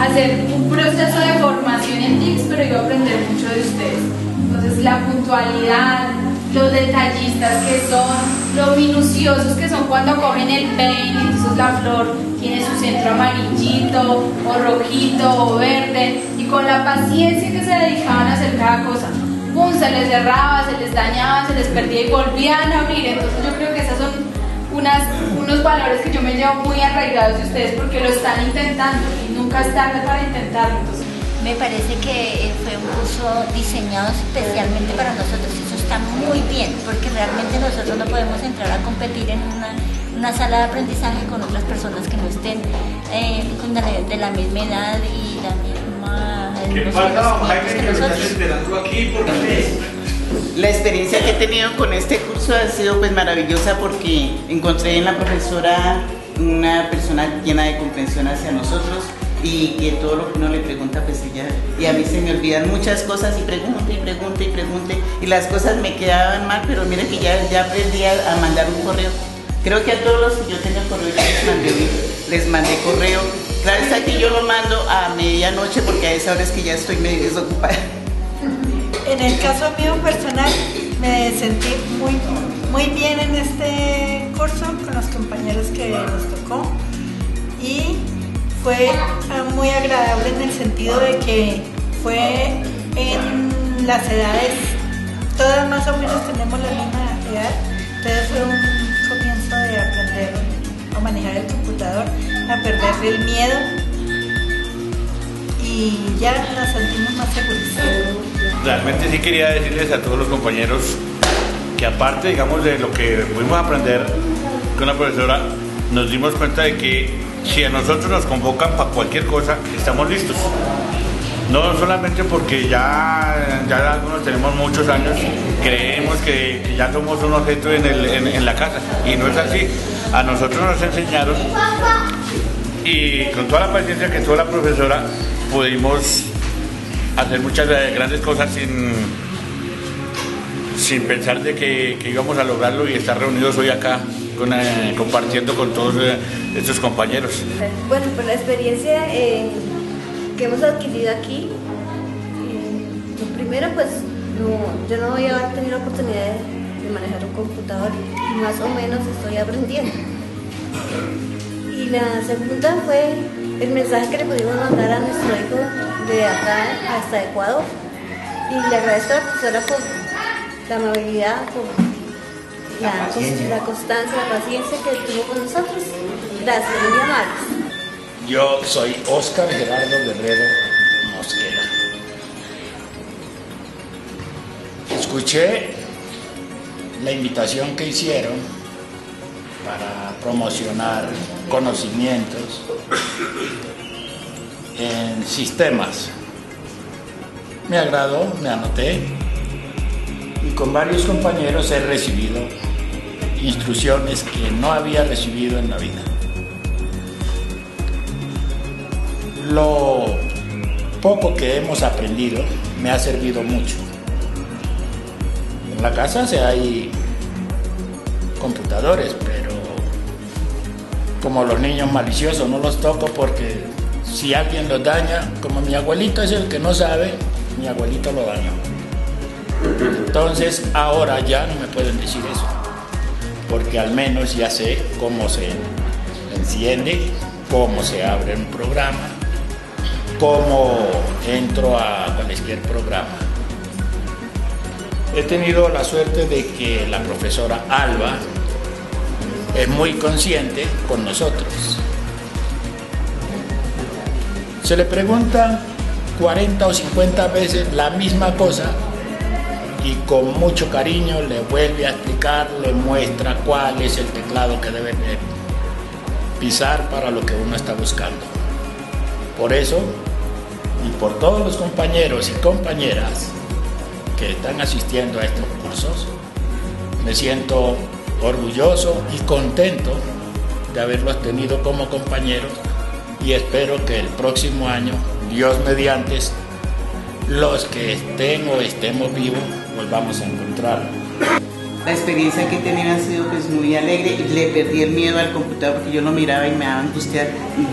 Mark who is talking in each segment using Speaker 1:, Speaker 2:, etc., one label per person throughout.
Speaker 1: hacer un proceso de formación en TICS, pero a aprender mucho de ustedes. Entonces, la puntualidad, los detallistas que son, lo minuciosos que son cuando cogen el peine, entonces la flor tiene su centro amarillito, o rojito, o verde, y con la paciencia que se dedicaban a hacer cada cosa. Se les cerraba, se les dañaba, se les perdía y volvían a abrir. Entonces, yo creo que esas son unas, unos valores que yo me llevo muy arraigados de ustedes porque lo están intentando y nunca es tarde para intentarlo. Entonces,
Speaker 2: me parece que fue un curso diseñado especialmente para nosotros. Eso está muy bien, porque realmente nosotros no podemos entrar a competir en una, una sala de aprendizaje con otras personas que no estén eh, con la, de la misma edad y la misma...
Speaker 3: ¿Qué pasa, Jaime, que lo estás esperando aquí? ¿Por qué?
Speaker 4: La experiencia que he tenido con este curso ha sido pues maravillosa porque encontré en la profesora una persona llena de comprensión hacia nosotros y que todo lo que uno le pregunta pues ella y a mí se me olvidan muchas cosas y pregunte y pregunte y pregunte y las cosas me quedaban mal pero mira que ya, ya aprendí a, mandar un correo. Creo que a todos los que yo tengo correo les mandé, les mandé correo. Claro está que yo lo mando a medianoche porque a esa hora es que ya estoy medio desocupada
Speaker 5: En el caso mío personal, me sentí muy, muy bien en este curso con los compañeros que nos tocó y fue ah, muy agradable en el sentido de que fue en las edades, todas más o menos tenemos la misma edad, entonces fue un comienzo de aprender a manejar el computador, a perderle el miedo y ya nos sentimos más seguros.
Speaker 3: Realmente sí quería decirles a todos los compañeros que aparte, digamos, de lo que pudimos aprender con la profesora, nos dimos cuenta de que si a nosotros nos convocan para cualquier cosa, estamos listos. No solamente porque ya, ya algunos tenemos muchos años, creemos que, ya somos un objeto en, el- en- en la casa y no es así. A nosotros nos enseñaron y con toda la paciencia que tuvo la profesora pudimos hacer muchas grandes cosas sin, sin pensar de que, íbamos a lograrlo y estar reunidos hoy acá eh, compartiendo con todos eh, estos compañeros.
Speaker 6: Bueno, pues la experiencia eh, que hemos adquirido aquí, lo primero pues yo no había tenido la oportunidad de, de manejar un computador y más o menos estoy aprendiendo. Y la segunda fue el mensaje que le pudimos mandar a nuestro hijo de acá hasta Ecuador. Y le agradezco a la profesora por la amabilidad, por la, cons- la constancia, la paciencia que tuvo con nosotros. Gracias, muy amables.
Speaker 7: Yo soy Óscar Gerardo Guerrero Mosquera. Escuché la invitación que hicieron para promocionar conocimientos en sistemas. Me agradó, me anoté y con varios compañeros he recibido instrucciones que no había recibido en la vida. Lo poco que hemos aprendido me ha servido mucho. En la casa sí hay computadores, pero como los niños maliciosos no los toco porque si alguien los daña, como mi abuelito es el que no sabe, mi abuelito lo dañó. Entonces ahora ya no me pueden decir eso, porque al menos ya sé cómo se enciende, cómo se abre un programa, cómo entro a cualquier programa. He tenido la suerte de que la profesora Alba es muy consciente con nosotros. Se le pregunta 40 o 50 veces la misma cosa y con mucho cariño le vuelve a explicar, le muestra cuál es el teclado que debe de pisar para lo que uno está buscando. Por eso, y por todos los compañeros y compañeras que están asistiendo a estos cursos, me siento orgulloso y contento de haberlos tenido como compañeros y espero que el próximo año, Dios mediante, los que estén o estemos vivos, volvamos a encontrar.
Speaker 4: La experiencia que he tenido ha sido pues muy alegre. Le perdí el miedo al computador porque yo lo miraba y me daba angustia.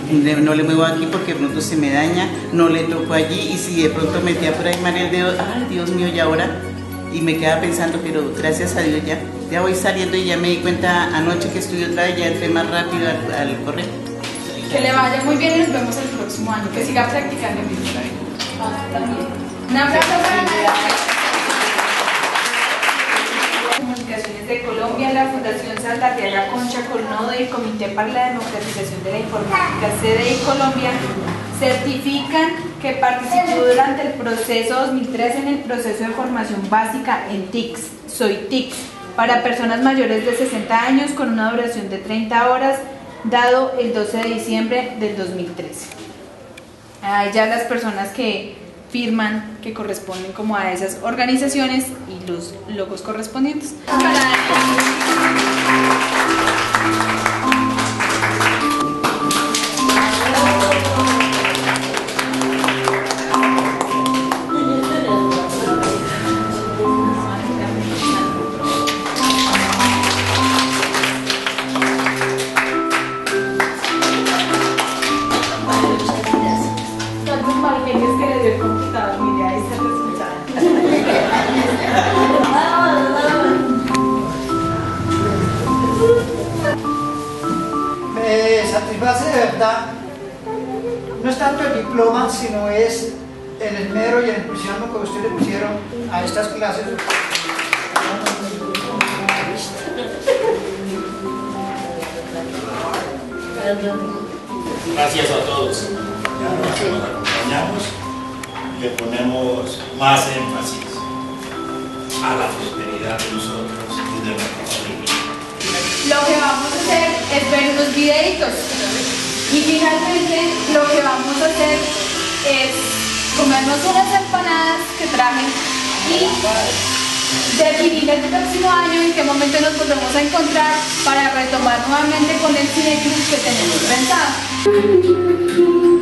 Speaker 4: No le muevo aquí porque de pronto se me daña, no le toco allí y si de pronto metía por ahí mal el dedo, ay Dios mío, ¿y ahora? Y me quedaba pensando, pero gracias a Dios ya, ya voy saliendo y ya me di cuenta anoche que estudié otra vez, ya entré más rápido al, al correo.
Speaker 1: Que le vaya muy bien y nos vemos el próximo año. Que siga practicando en vivo. Un abrazo para Comunicaciones de Colombia, la Fundación Saldarriaga Concha Colnodo y el Comité para la Democratización de la Informática CDI Colombia certifican que participó durante el proceso 2013 en el proceso de formación básica en TICS, Soy TICS, para personas mayores de 60 años con una duración de 30 horas, dado el 12 de diciembre del 2013. Hay ya las personas que firman que corresponden como a esas organizaciones y los logos correspondientes. Tantos
Speaker 8: verdad. No es tanto el diploma, sino es el esmero y el entusiasmo que ustedes pusieron a estas clases.
Speaker 9: Gracias a todos. Ya nos acompañamos y le ponemos más énfasis a la prosperidad de nosotros y de nuestra familia.
Speaker 1: Lo que vamos a hacer es ver unos videitos. Y finalmente lo que vamos a hacer es comernos unas empanadas que traje y definir el próximo año en qué momento nos volvemos a encontrar para retomar nuevamente con el Cine que tenemos pensado.